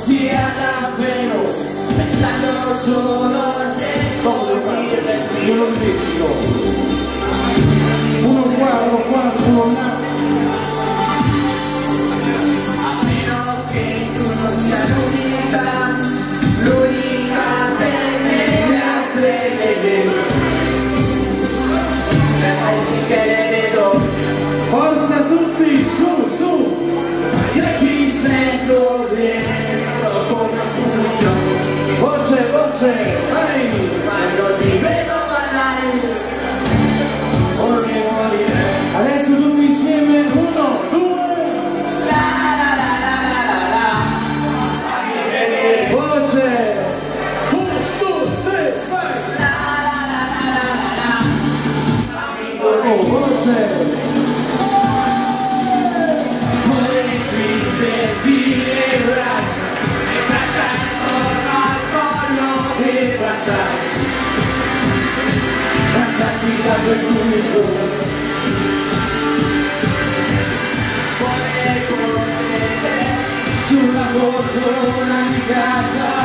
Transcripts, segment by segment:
anciana, pero pensando solo en convertirme en un ritmo. Uno cuadro, cuatro, voce hey, quando ti vedo ballare vorrei morire adesso tutti insieme uno due. La la la la la la la voce. Uno due tre vai. La la la la la la la oh voce. To la fortuna di casa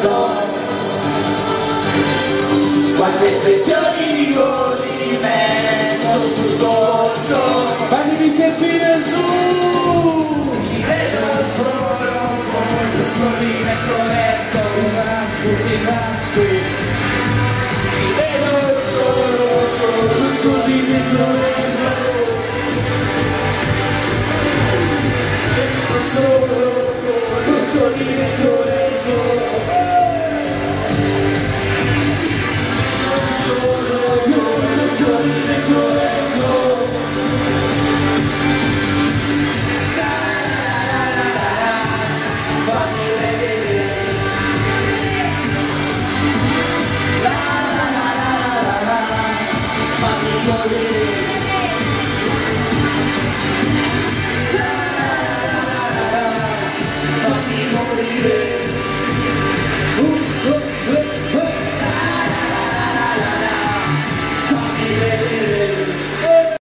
vento quante espressioni di goli di me godimento sul volto fatemi servire su ti vedo solo con il suo rimetto letto un rasco di rasco